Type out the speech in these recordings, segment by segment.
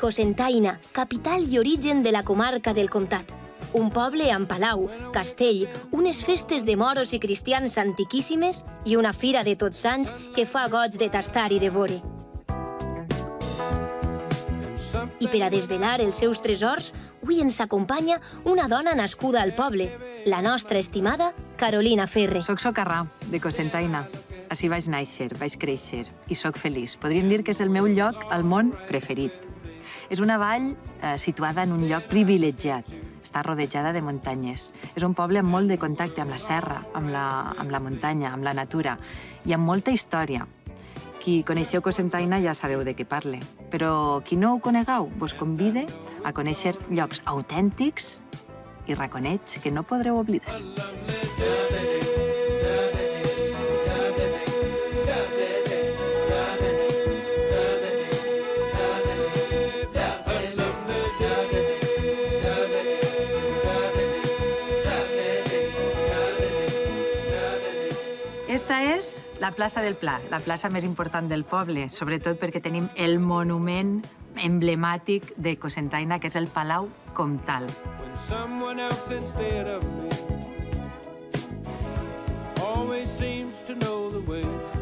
Cosentaina, capital i origen de la comarca del Comtat. Un poble amb palau, castell, unes festes de moros i cristians antiquíssimes i una fira de tots anys que fa goig de tastar i de vore. I per a desvelar els seus tresors, avui ens acompanya una dona nascuda al poble, la nostra estimada Carolina Ferre. Soc socarrà, de Cosentaina. Així vaig néixer, vaig créixer i sóc feliç. Podríem dir que és el meu lloc al món preferit. És una vall eh, situada en un lloc privilegiat. Està rodejada de muntanyes. És un poble amb molt de contacte amb la serra, amb la, amb la muntanya, amb la natura i amb molta història. Qui coneixeu Cosentaina ja sabeu de què parle, però qui no ho conegueu vos convide a conèixer llocs autèntics i reconeix que no podreu oblidar. Esta és la plaça del Pla, la plaça més important del poble, sobretot perquè tenim el monument emblemàtic de Cosentaina, que és el Palau Comtal. when someone else instead of me always seems to know the way.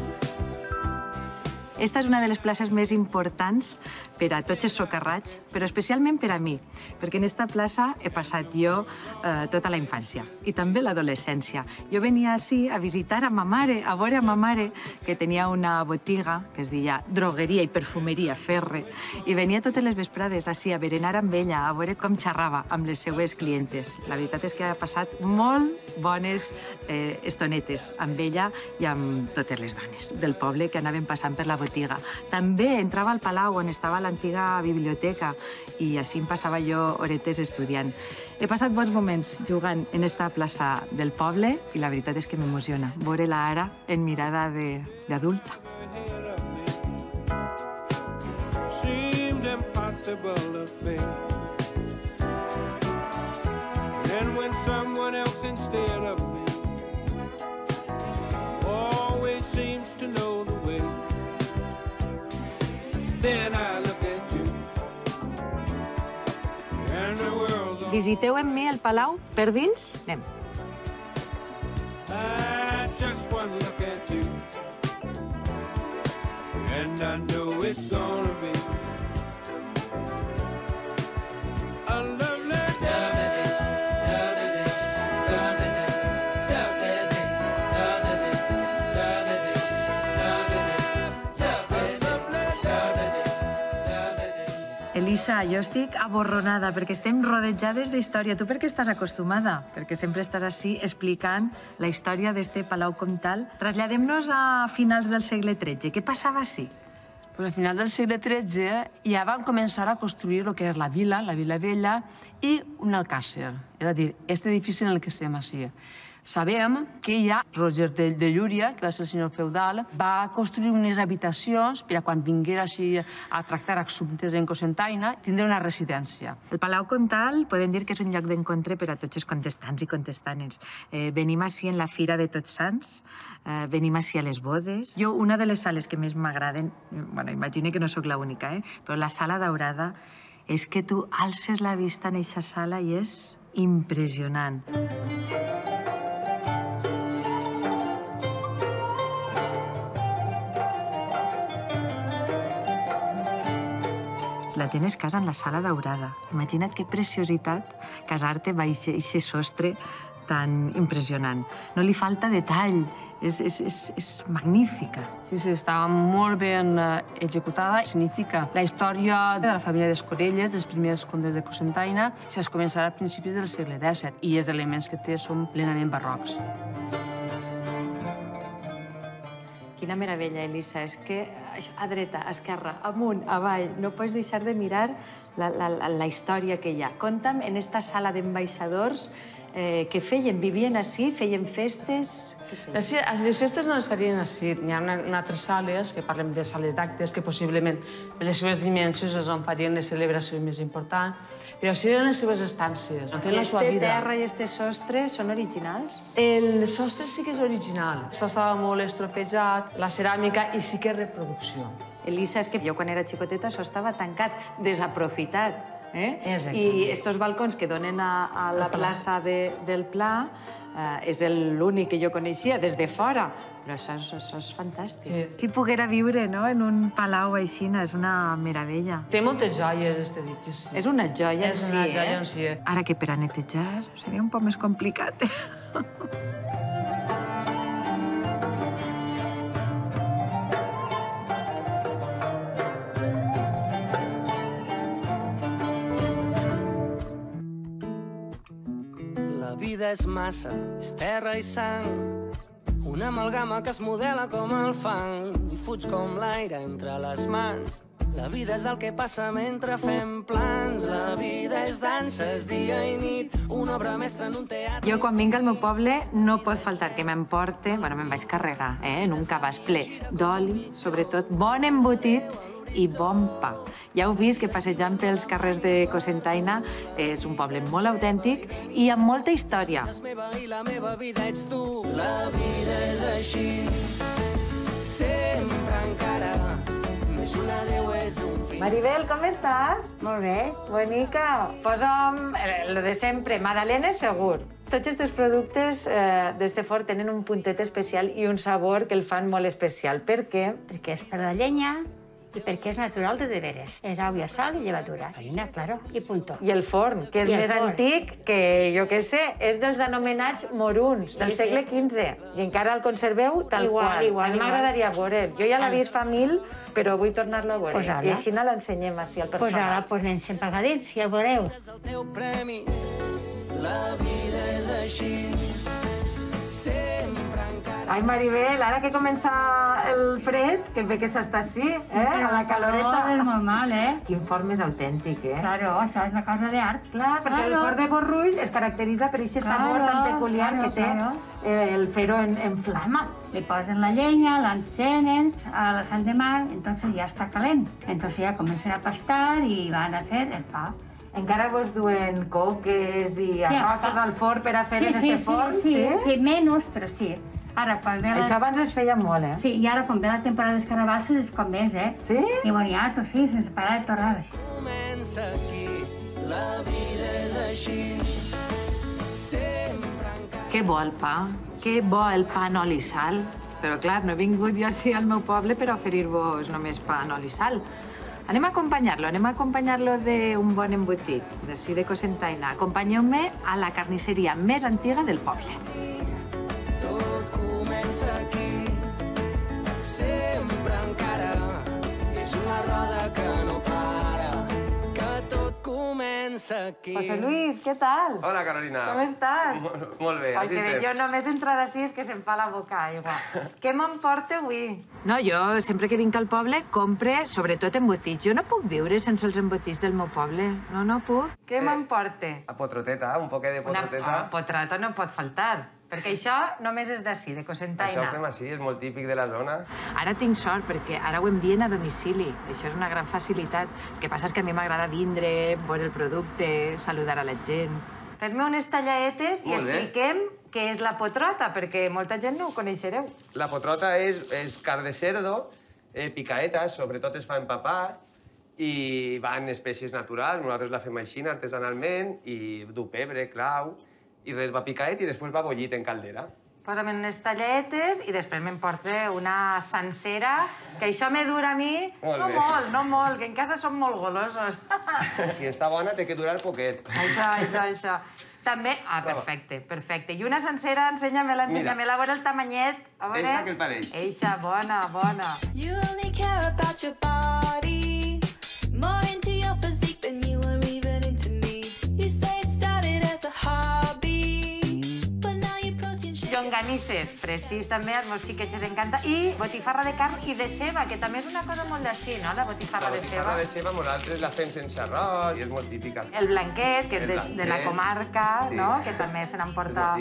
Esta és una de les places més importants per a tots els socarrats, però especialment per a mi, perquè en esta plaça he passat jo eh, tota la infància i també l'adolescència. Jo venia així a visitar a ma mare, a veure a ma mare, que tenia una botiga que es deia drogueria i perfumeria Ferre, i venia totes les vesprades així a berenar amb ella, a veure com xerrava amb les seues clientes. La veritat és que ha passat molt bones eh, estonetes amb ella i amb totes les dones del poble que anaven passant per la botiga. També entrava al palau on estava l'antiga biblioteca i així em passava jo horetes estudiant. He passat bons moments jugant en esta plaça del poble i la veritat és que m'emociona veure-la ara en mirada d'adulta. And when someone else instead of me always seems to know Visiteu amb mi el palau per dins? Anem. And I know it's gonna Elisa, jo estic aborronada perquè estem rodejades d'història. Tu per què estàs acostumada? Perquè sempre estàs així explicant la història d'este Palau Comtal. Traslladem-nos a finals del segle XIII. Què passava així? Però al final del segle XIII ja van començar a construir el que és la vila, la vila vella, i un alcàsser. És a dir, aquest edifici en el que estem així. Sabem que ja Roger de, de Llúria, que va ser el senyor feudal, va construir unes habitacions per a quan vinguera així a tractar assumptes en Cosentaina, tindre una residència. El Palau Comtal podem dir que és un lloc d'encontre per a tots els contestants i contestanes. Eh, venim així en la Fira de Tots Sants, eh, venim així a les bodes. Jo, una de les sales que més m'agraden, bueno, imagine que no sóc l'única, eh, però la sala daurada és que tu alces la vista en aquesta sala i és impressionant. La gent es casa en la sala daurada. Imagina't que preciositat casar-te baix aquest sostre tan impressionant. No li falta detall, és, és, és, és magnífica. Sí, sí, estava molt ben eh, executada. Significa la història de la família d'Escorelles, dels primers condes de Cosentaina, que es començarà a principis del segle XVII, i els elements que té són plenament barrocs. Quina meravella, Elisa. És que a dreta, a esquerra, amunt, avall, no pots deixar de mirar la, la, la, història que hi ha. Conta'm en esta sala d'ambaixadors Eh, què feien? Vivien així? Feien festes? Sí, les festes no estarien així. N'hi ha una, una altres sales, que parlem de sales d'actes, que possiblement per les seves dimensions és on farien les celebracions més importants, però sí eren les seves estàncies, feien la seva vida. terra i este sostre són originals? El sostre sí que és original. Això estava molt estropejat, la ceràmica, i sí que és reproducció. Elisa, és que jo quan era xicoteta això estava tancat, desaprofitat. Eh? Exacte. I estos balcons que donen a, a la plaça de, del Pla eh, és el- l'únic que jo coneixia des de fora. Però això és, això és fantàstic. Sí. Qui poguera viure no? en un palau així és una meravella. Té moltes joies, aquest edifici. És una joia en És si, una joia eh? en si. eh? Ara que per a netejar seria un poc més complicat. és massa, és terra i sang. Una amalgama que es modela com el fang i fuig com l'aire entre les mans. La vida és el que passa mentre fem plans. La vida és dansa, és dia i nit. Una obra mestra en un teatre. Jo, quan vinc al meu poble, no pot faltar que m'emporte... Bueno, me'n vaig carregar, eh? En un cabàs ple d'oli, sobretot bon embotit i bon pa. Ja heu vist que passejant pels carrers de Cosentaina és un poble molt autèntic i amb molta història. Meva i la meva vida ets tu. La vida és així, sempre encara. Més un adéu és un fi. Maribel, com estàs? Molt bé. Bonica. Posa'm eh, lo de sempre, Madalena segur. Tots aquests productes eh, d'este fort tenen un puntet especial i un sabor que el fan molt especial. Per què? Perquè és per la llenya perquè és natural de de veres. És aigua, sal i llevatura. Farina, claro, i punto. I el forn, que és I el més forn. antic que, jo què sé, és dels anomenats moruns, del Sí, sí. segle XV. I encara el conserveu tal Igual, qual. igual, a mi m'agradaria veure'l. Jo ja l'he vist fa mil, però vull tornar-lo a veure. Pues ara. I així no l'ensenyem així al personal. pues ara posem sempre pagadits, si el veureu. és el teu premi. La vida és així. Ai, Maribel, ara que comença el fred, que bé que s'està així, eh? A la caloreta. és molt mal, eh? Quin forn més autèntic, eh? Claro, això és una cosa d'art. Clar, perquè el forn de Borruix es caracteritza per aquest sabor Claro, tan peculiar claro, que té claro. el fer-ho en, en flama. Le posen la llenya, l'encenen a la Sant de Mar, entonces ya está calent. Entonces ya comienzan a pastar y van a hacer el pa. Encara vos duen coques i arrossos pa- al forn per a fer Sí, en sí, este sí, forn, sí, sí, menos, però sí. Ara, quan ve la... Això abans es feia molt, eh? Sí, i ara quan ve la temporada de carabasses és com més, eh? Sí? I boniato, sí, sense parar de torrar. Comença aquí, la vida és així, sempre encara. Que bo el pa, que bo el pa en oli i sal. Però clar, no he vingut jo així al meu poble per oferir-vos només pa en oli i sal. Anem a acompanyar-lo, anem a acompanyar-lo d'un bon embotit, d'ací de Cosentaina. Acompanyeu-me a la carnisseria més antiga del poble. Tot comença aquí, sempre encara. És una roda que no para, aquí. José Luis, què tal? Hola, Carolina. Com estàs? Molt, molt bé, El així que estem. jo només entrar així és que se'm fa la boca aigua. Què m'emporta avui? No, jo sempre que vinc al poble compre sobretot embotits. Jo no puc viure sense els embotits del meu poble. No, no puc. Què Eh, m'emporta? A potroteta, un poquet de Una potroteta. ah, potrato no pot faltar, perquè això només és d'ací, de Això ho Cosentaina. fem així, és molt típic de la zona. Ara tinc sort perquè ara ho envien a domicili. Això és una gran facilitat. El que passa és que a mi m'agrada vindre, veure el producte, saludar a la gent. Fes-me unes talladetes i expliquem què és la potrota, perquè molta gent no ho coneixereu. La potrota és, és car de cerdo, eh, picaetes, sobretot es fa empapar, i van espècies naturals, nosaltres la fem així artesanalment, i du pebre, clau, i res va picaet i després va bullit en caldera. Posa'm unes talladetes i després m'emporta una sencera, que això me dura a mi... Molt no bé. molt, no molt, que en casa som molt golosos. Si està bona, té que durar poquet. això, això, això. També... Ah, perfecte, perfecte. I una sencera, ensenya-me-la, ensenya-me-la, a veure el tamanyet. A veure... Esta que el pareix. Eixa, bona, bona. You only care about your body, Llonganisses. Precís també, als meus xiquets els encanta. I botifarra de carn i de ceba, que també és una cosa molt d'ací, no?, la botifarra La de botifarra ceba. de ceba nosaltres la fem sense arròs i és molt típica. El blanquet, que és de, de la comarca, sí. no?, que també se n'emporta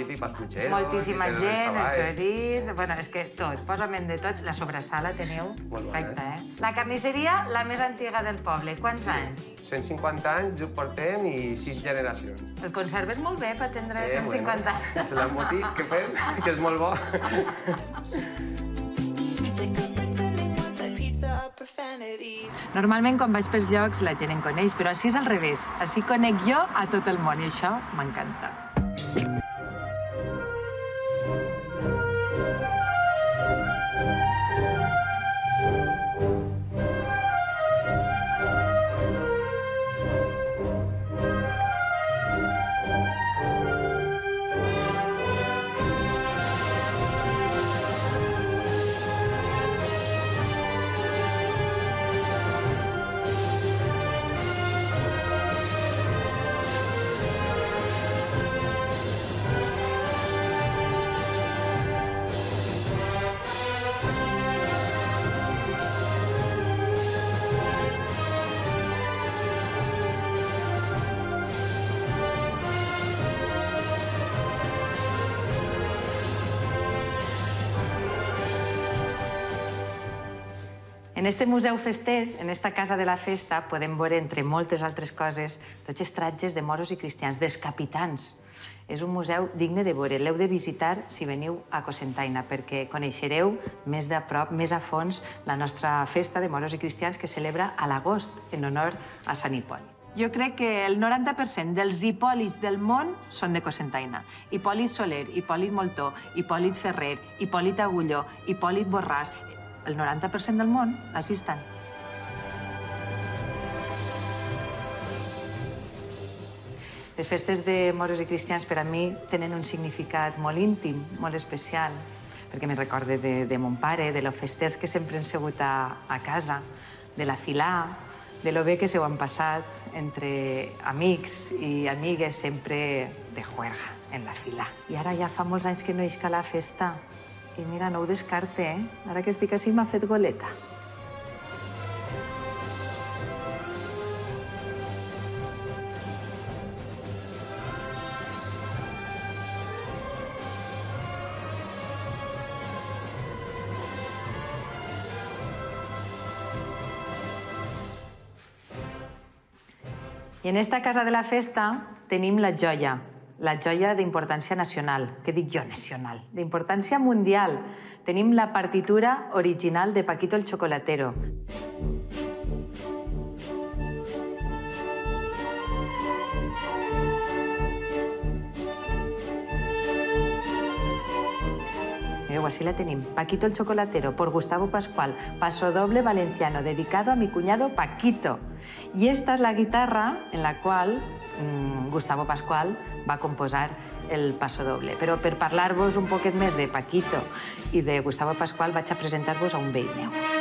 moltíssima gent, el xorís... Bueno, és que tot, posa'm de tot. La sobrassala teniu perfecta, eh? La carnisseria, la més antiga del poble. Quants anys? 150 anys ho portem i 6 generacions. El conserves molt bé per tindre Eh, 150 bueno, és l'embotit que fem, que és molt bo. Normalment, quan vaig pels llocs, la gent em coneix, però així és al revés. Així conec jo a tot el món i això m'encanta. En este museu fester, en esta casa de la festa, podem veure, entre moltes altres coses, tots els tratges de moros i cristians, dels capitans. És un museu digne de veure. L'heu de visitar si veniu a Cosentaina, perquè coneixereu més de prop, més a fons, la nostra festa de moros i cristians que celebra a l'agost, en honor a Sant Hipòlit. Jo crec que el 90% dels hipòlits del món són de Cosentaina. Hipòlit Soler, Hipòlit Moltó, Hipòlit Ferrer, Hipòlit Agulló, Hipòlit Borràs... El 90% del món, així estan. Les festes de moros i cristians per a mi tenen un significat molt íntim, molt especial, perquè me recorde de, de mon pare, de los festers que sempre han sigut a, a casa, de la filà, de lo bé que s'ho han passat entre amics i amigues sempre de juerga en la fila. I ara ja fa molts anys que no isca la festa. I mira, no ho descarte, eh? Ara que estic així m'ha fet goleta. I en esta casa de la festa tenim la joia, la joia d'importància nacional. Què dic jo, nacional? D'importància mundial. Tenim la partitura original de Paquito el Chocolatero. Mireu, así la tenim. Paquito el Chocolatero, por Gustavo Pascual. Paso doble valenciano, dedicado a mi cuñado Paquito. Y esta es la guitarra en la cual mm, Gustavo Pascual va composar el paso doble. Però per parlar-vos un poquet més de Paquito i de Gustavo Pascual vaig a presentar-vos a un vell meu.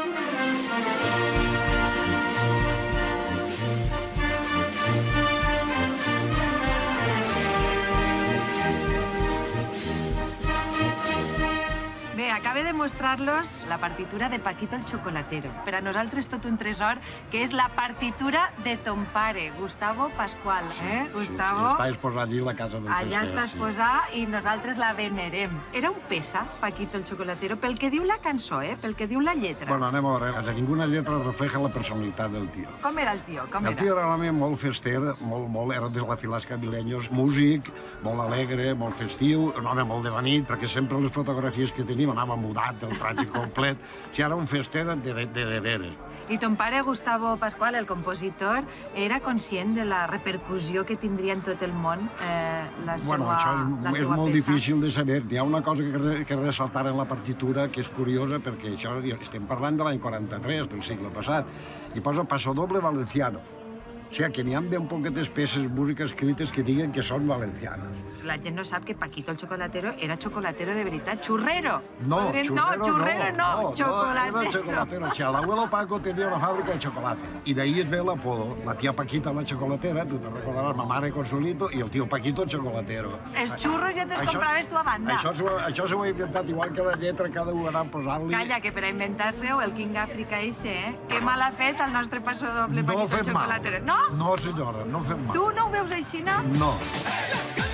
Bé, acaba de mostrar-los la partitura de Paquito el Chocolatero. Per a nosaltres tot un tresor, que és la partitura de ton pare, Gustavo Pascual. Eh, Gustavo? Està exposat allí a la casa del Allà Fester, està exposat i nosaltres la venerem. Era un pesa, Paquito el Chocolatero, pel que diu la cançó, eh? pel que diu la lletra. Bueno, anem a veure. Quasi ninguna lletra refleja la personalitat del tio. Com era el tio? Com El era? tio era un home molt fester, molt, molt, era de la filasca Vilenyos, músic, molt alegre, molt festiu, un home molt de la nit, perquè sempre les fotografies que tenim anava mudat, el traje complet. Si era un fester de, de, de, de veres. I ton pare, Gustavo Pascual, el compositor, era conscient de la repercussió que tindria en tot el món eh, la seva, Bueno, això la és, és molt peça? difícil de saber. Hi ha una cosa que, que ressaltar en la partitura que és curiosa, perquè això estem parlant de l'any 43, del segle passat, i posa paso doble valenciano. O sigui, que n'hi ha ben poquetes peces, músiques escrites que diguen que són valencianes. La gent no sap que Paquito el Chocolatero era chocolatero de veritat. Churrero! No, Podrien- churrero no, churrero no, no, chocolatero. No, chocolatero. O sea, el abuelo Paco tenía una fábrica de chocolate. Y de ahí es ve el apodo. La tía Paquita la chocolatera, tú te recordarás, ma mare Consolito, i el tio Paquito el chocolatero. Els xurros ja te'ls compraves tu a banda. Això això s'ho ha inventat igual que la lletra, cada un anant posant-li... Calla, que per a inventar-se-ho, el King Africa eixe, eh? Que mal ha fet el nostre passo doble No Paquito el. Chocolatero. No? No, senyora, no fem mal. Tu no ho veus així, no? No.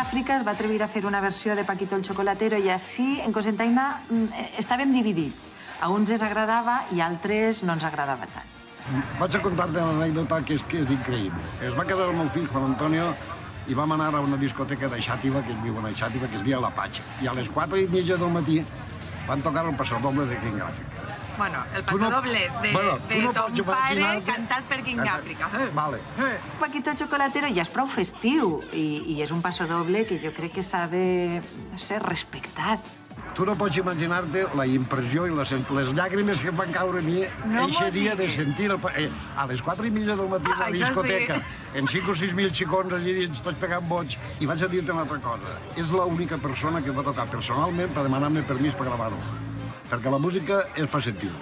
King Africa es va atrevir a fer una versió de Paquito el Chocolatero i així en Cosentaina mm, eh, estàvem dividits. A uns ens agradava i a altres no ens agradava tant. Vaig a contar-te una anècdota que és, que és increïble. Es va casar el meu fill, Juan Antonio, i vam anar a una discoteca de Xàtiva, que es viu a Xàtiva, que es dia La Patxa. I a les 4 i mitja del matí van tocar el passadoble de King Africa. Bueno, el Tu no- de, Bueno, de no ton pare cantat per King. Africa. Vale. Paquito el Chocolatero ja és prou festiu i, i és un passadoble que jo crec que s'ha de ser respectat. Tu no pots imaginar-te la impressió i les, les llàgrimes que em van caure a mi No eixe dia de sentir el, eh, a les 4 i mitja del matí a la Ah, discoteca, sí. en 5 o 6 mil xicons allí dins, tots pegant boig, i vaig a dir-te una altra cosa. És l'única persona que va tocar personalment per demanar-me permís per gravar-ho. Perquè la música és per sentir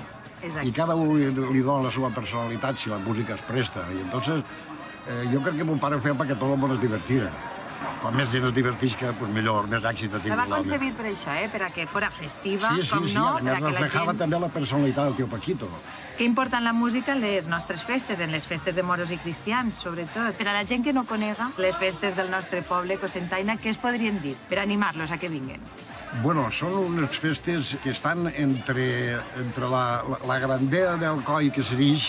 Exacte. I cada un li, li dona la seva personalitat si la música es presta. I entonces, eh, jo crec que mon pare ho feia perquè tot el món es divertira. Quan més gent es divertix, que, pues, millor, més èxit ha La tingut va concebir per això, eh? per a que fora festiva, Sí, sí, com sí, no, a per més reflejava gent... també la personalitat del tio Paquito. Que important la música en les nostres festes, en les festes de moros i cristians, sobretot. Per a la gent que no conega les festes del nostre poble, Cosentaina, què es podrien dir per animar-los a que vinguen? Bueno, són unes festes que estan entre, entre la, la, la grandea del coll que s'erix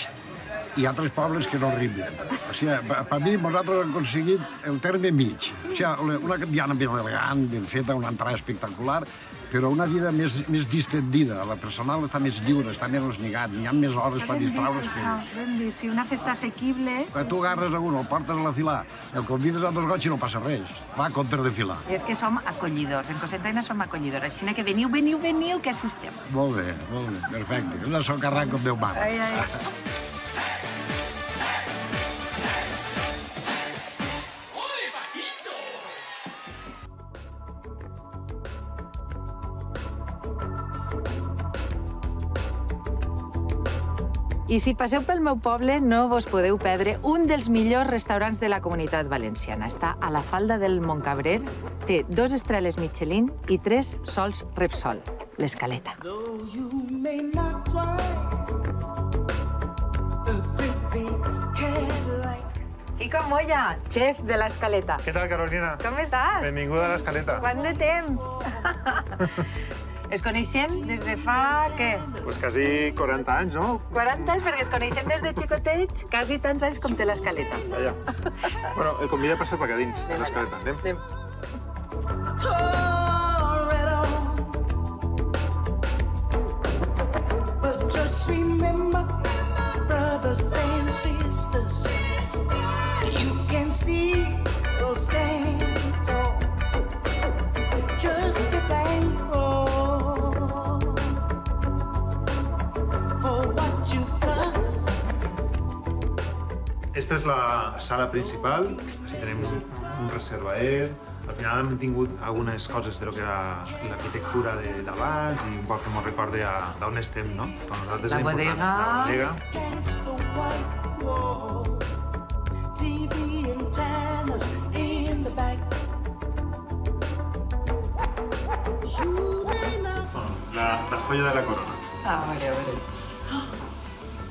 i altres pobles que no arriben. O sigui, per, per mi, nosaltres hem aconseguit el terme mig. O sigui, una diana ben elegant, ben feta, una entrada espectacular, però una vida més, més distendida. La personal està més lliure, està més esnigat, hi ha més hores per distraure's. Que... ben vist. Una festa assequible. Que tu agarres a un, el portes a la fila, el convides a dos goig i no passa res. Va, comptes de filar. I és que som acollidors, en Cosentaina som acollidors, així que veniu, veniu, veniu, que assistem. Molt bé, molt bé, perfecte. Una socarrà com Déu mana. Ai, ai. I si passeu pel meu poble, no vos podeu perdre un dels millors restaurants de la comunitat valenciana. Està a la falda del Montcabrer, té dos estrelles Michelin i tres sols Repsol, l'Escaleta. Quico Moya, chef de l'Escaleta. Què tal, Carolina? Com estàs? Benvinguda a l'Escaleta. Quant de temps? Es coneixem des de fa, què? Pues quasi 40 anys, no? 40 anys, perquè es coneixem des de xicotets, quasi tants anys com té l'Escaleta. Allà. bueno, el convida a passar per allà dins, a l'Escaleta. Anem? Anem. But just remember, brothers and sisters, you can still stand tall. Esta és la sala principal. Així tenim un reservaer. Al final hem tingut algunes coses de lo que era l'arquitectura de- d'abans i un poc que ens recorda a d'on estem, no? Per nosaltres La bodega. La bodega. Bueno, la, la joia de la corona. A veure, a veure.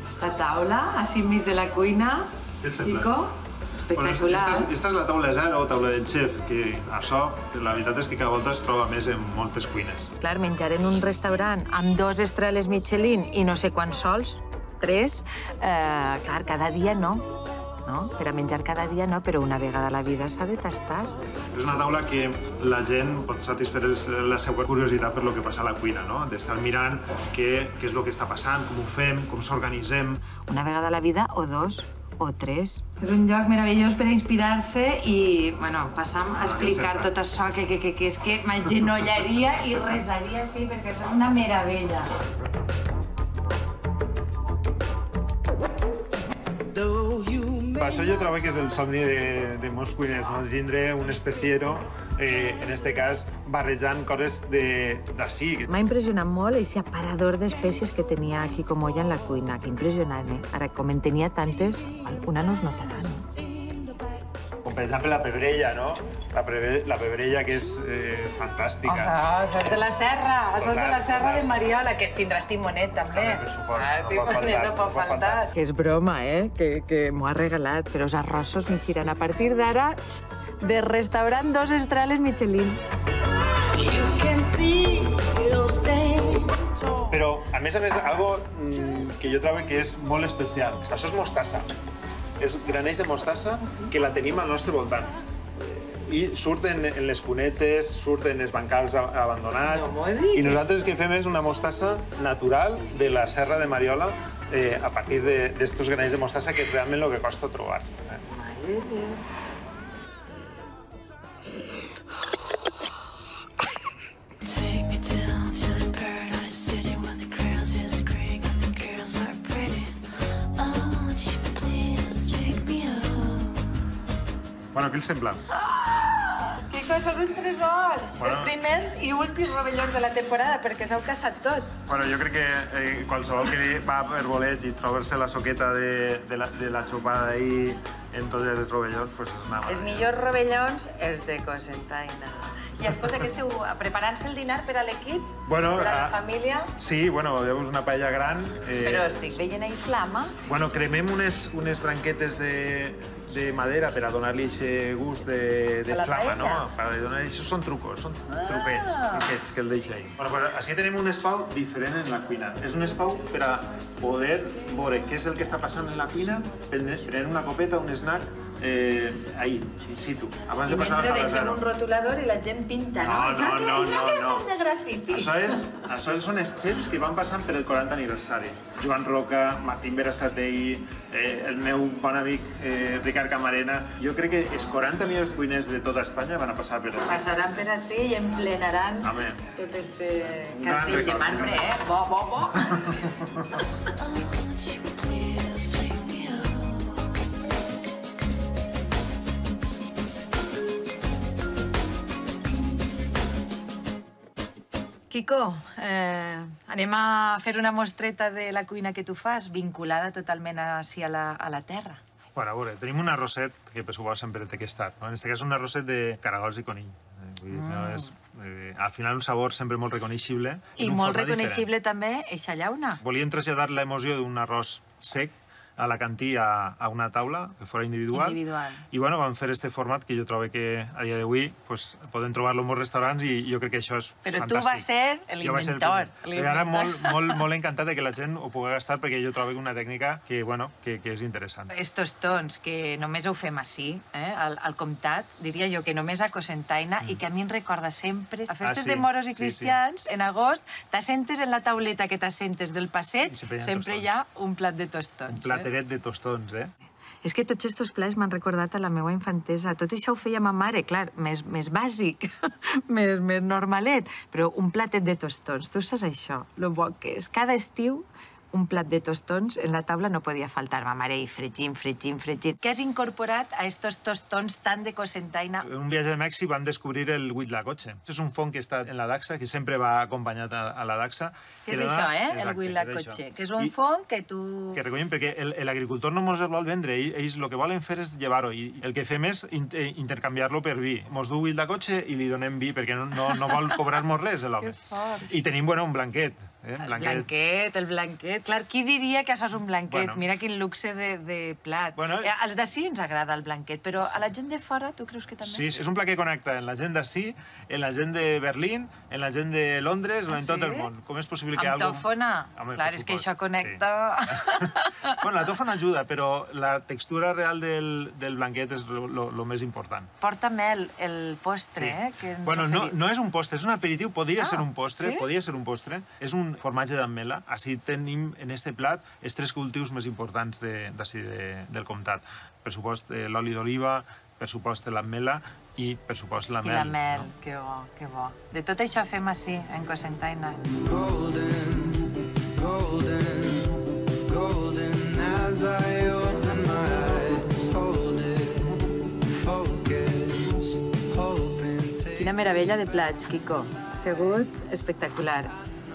Esta taula, així enmig de la cuina, Què et sembla? Quico, espectacular. Bueno, esta, és, esta és la taula zero, taula del xef, que això, la veritat és que cada volta es troba més en moltes cuines. Clar, menjar en un restaurant amb dos estrelles Michelin i no sé quants sols, tres, eh, clar, cada dia no. no? Per a menjar cada dia no, però una vegada a la vida s'ha de tastar. És una taula que la gent pot satisfer la seva curiositat per lo que passa a la cuina, no? d'estar mirant què, què és el que està passant, com ho fem, com s'organitzem. Una vegada a la vida o dos o tres. És un lloc meravellós per inspirar-se i, bueno, passam a explicar tot això que, que, que, que és que m'agenollaria i resaria, sí, perquè és una meravella. Això jo trobo que és el somni de, de molts cuiners, no? tindre un especiero, eh, en este cas, barrejant coses d'ací. M'ha impressionat molt aquest aparador d'espècies que tenia aquí com olla en la cuina. Que impressionant, eh? Ara, com en tenia tantes, una no es notarà, no? Per exemple la pebrella, no? La, preve, la pebrella que és eh, fantàstica. Això és de la serra, això és de la serra de. Mariola, que tindràs timonet també. per supost, Ah, no timonet no pot no pot faltar. Que és broma, eh? Que, que m'ho ha regalat, però els arrossos m'hixiran. A partir d'ara, de restaurant dos estrelles Michelin. Però, a més a més, algo mm, que jo trobo que és molt especial. Això és mostassa. És granells de mostassa que la tenim al nostre voltant. I surten en les cunetes, surten els bancals abandonats. No. I nosaltres el que fem és una mostassa natural de la serra de Mariola eh, a partir d'estos granells de mostassa que és realment el que costa trobar. Eh? Bueno, què els sembla? Quico, això és un tresor. Bueno. Els primers i últims rovellons de la temporada, perquè s'heu casat tots. Bueno, jo crec que eh, qualsevol que va per boleig i trobar-se la soqueta de, de, la, de la xopada ahí en tots els rovellons, pues és una Els millors rovellons, els de Cosentaina. I escolta, que esteu preparant-se el dinar per a l'equip? Bueno, per a la ah, família? Sí, bueno, veus una paella gran. Eh, Però estic veient ahí flama. Bueno, cremem unes, unes branquetes de, de madera per a donar-li aquest gust de, de A la flama, no? Per a donar això són trucos, són truquets, Ah. truquets que el deixa ahí. Bueno, però així tenim un espau diferent en la cuina. És un espau per a poder veure què és el que està passant en la cuina, prendre una copeta, un snack, eh, ahí, in situ, abans de passar mentre a deixem un rotulador i la gent pinta, no? No, no, que, no, això no, que no. és de grafiti. Això, és, això són els xefs que van passant per el 40 aniversari. Joan Roca, Martín Berasategui, eh, el meu bon amic eh, Ricard Camarena. Jo crec que els 40 millors cuiners de tota Espanya van a passar per així. Passaran per ací i emplenaran Home, tot este cartell de marbre, eh? Bo, bo, bo. Quico, eh, anem a fer una mostreta de la cuina que tu fas, vinculada totalment així a la, a la terra. bueno, a veure, tenim un arrosset que per suposo sempre té que estar. No? En aquest cas és un arrosset de caragols i conill. Eh, Vull dir, no és, eh, al final un sabor sempre molt reconeixible. I molt reconeixible també eixa llauna. Volíem traslladar l'emoció d'un arròs sec a la cantí a, a una taula que fora individual. Individual. I bueno, vam fer este format que jo trobo que a dia d'avui pues, podem trobar-lo en molts restaurants i jo crec que això és Però tu fantàstic. vas ser Jo vaig ser el l'inventor. I ara molt, molt, molt encantat de que la gent ho pugui gastar perquè jo trobo una tècnica que, bueno, que, que és interessant. Estos tons que només ho fem així, eh, al, al comtat, diria jo que només a Cosentaina i que a mi em recorda sempre a festes Mm. Ah, sí, de moros i sí, sí. cristians, en agost, t'assentes en la tauleta que t'assentes del passeig, sempre hi ha sempre hi ha un plat de tostons. Un plateret de tostons, eh? És que tots aquests plats m'han recordat a la meva infantesa. Tot això ho feia ma mare, clar, més, més bàsic, més, més normalet, però un platet de tostons, tu saps això, lo bo que és. Cada estiu un plat de tostons en la taula no podia faltar. Ma mare i fregint, fregint, fregint. Què has incorporat a estos tostons tan de cosentaina? En un viatge de Mèxic van descobrir el huitlacoche. És un fong que està en la daxa, que sempre va acompanyat a, a la daxa. Què és això, eh? Exacte, el huitlacoche. Que és un I- fong que tu... que recollem perquè el- l'agricultor no mos el vol vendre, ell- ells el que volen fer és llevar-ho i el que fem és eh, intercanviar-lo per vi. Mos du cotxe i li donem vi perquè no, no, no vol cobrar-nos res l'home. I tenim bueno, un blanquet, Eh? El blanquet, el blanquet. Clar, qui diria que això és un blanquet? Bueno. Mira quin luxe de, de plat. Bueno, eh, als d'ací ens agrada el blanquet, però a la gent de fora tu creus que també? Sí, és un plat que connecta en la gent d'ací, en la gent de Berlín, en la gent de Londres o Ah, en tot sí? el món. Com és possible que Amb algo... tòfona? Home, Clar, és que això connecta... Bueno, la tòfona ajuda, però la textura real del, del blanquet és el més important. Porta mel, el postre, eh? Que Bueno, no, no és un postre, és un aperitiu, podria Ah, ser un postre, sí? podria ser un postre. És un formatge d'ametla. Així tenim en este plat els tres cultius més importants de, d'ací de, del comtat. Per supost, eh, l'oli d'oliva, per supost, l'ametla i, per supost, la I mel. la mel, que bo, que bo. De tot això fem així, en Cosentaina. Golden, golden, golden as I open my eyes, hold it, focus, hoping to Quina meravella de plats, Quico. Ha sigut espectacular.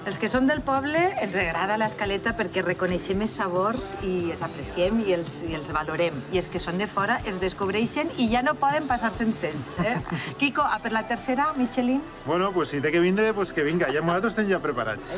Els que som del poble ens agrada l'escaleta perquè reconeixem els sabors i els apreciem i els, i els valorem. I els que són de fora els descobreixen i ja no poden passar sense ells. Eh? Quico, a per la tercera, Michelin? Bueno, pues si té que vindre, pues que vinga. Ja nosaltres estem ja preparats.